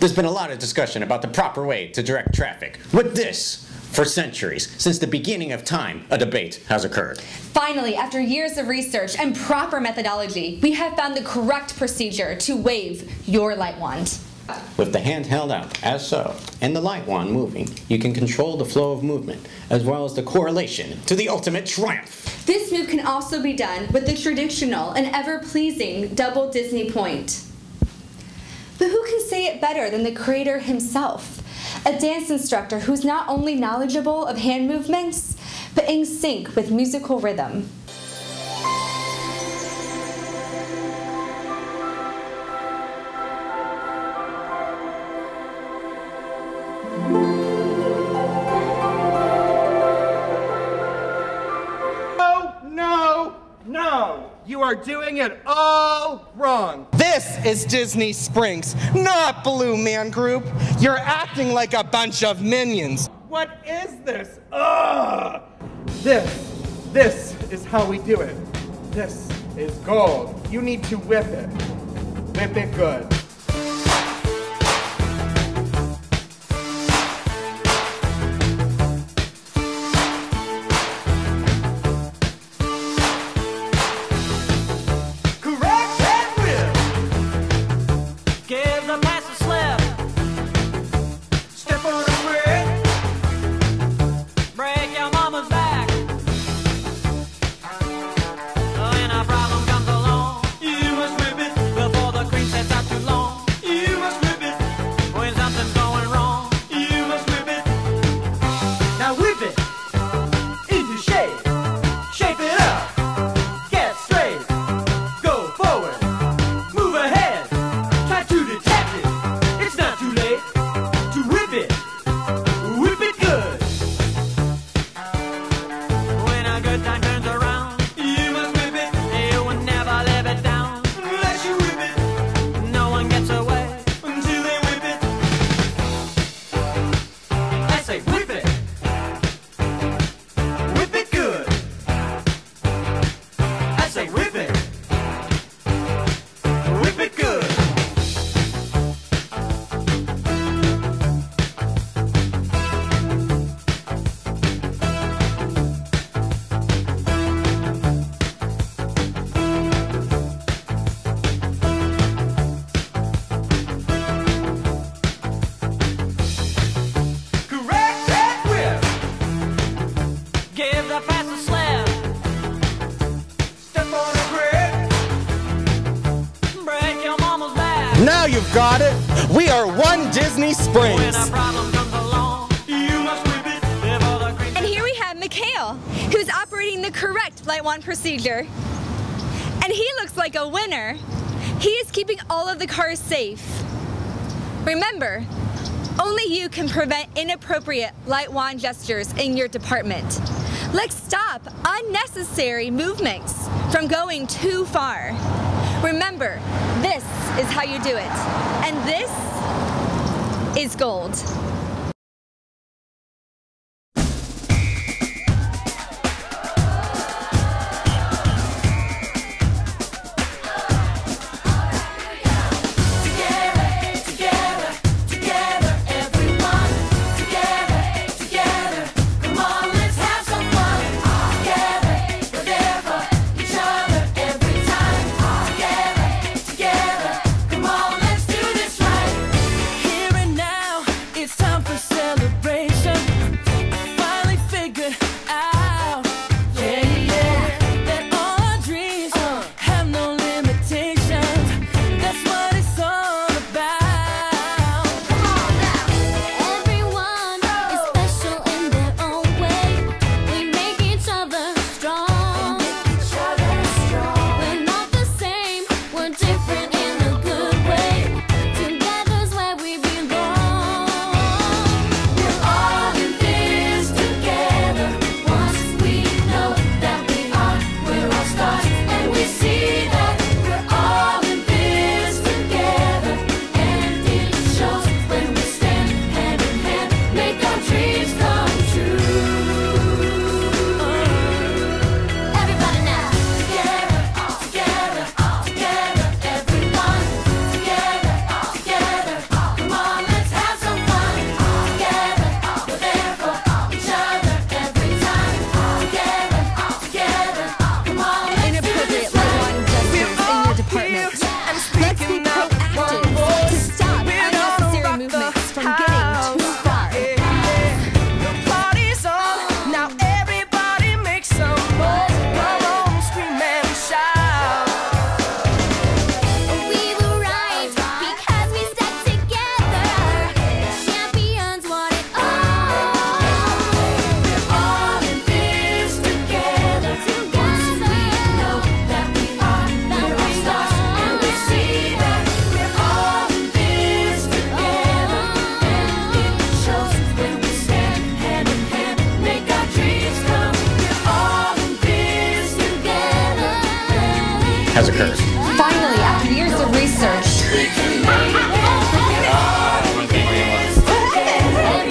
There's been a lot of discussion about the proper way to direct traffic. With this, for centuries, since the beginning of time, a debate has occurred. Finally, after years of research and proper methodology, we have found the correct procedure to wave your light wand. With the hand held out, as so, and the light wand moving, you can control the flow of movement, as well as the correlation to the ultimate triumph. This move can also be done with the traditional and ever-pleasing double Disney point. But who can say it better than the creator himself? A dance instructor who's not only knowledgeable of hand movements, but in sync with musical rhythm. No, no, no! You are doing it all wrong. This is Disney Springs, not Blue Man Group. You're acting like a bunch of minions. What is this? Ugh! This, this is how we do it. This is gold. You need to whip it. Whip it good. Now you've got it. We are one Disney Springs. And here we have Mikhail, who's operating the correct light wand procedure. And he looks like a winner. He is keeping all of the cars safe. Remember, only you can prevent inappropriate light wand gestures in your department. Let's stop unnecessary movements from going too far. Remember, this is how you do it. And this is gold.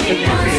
Thank you.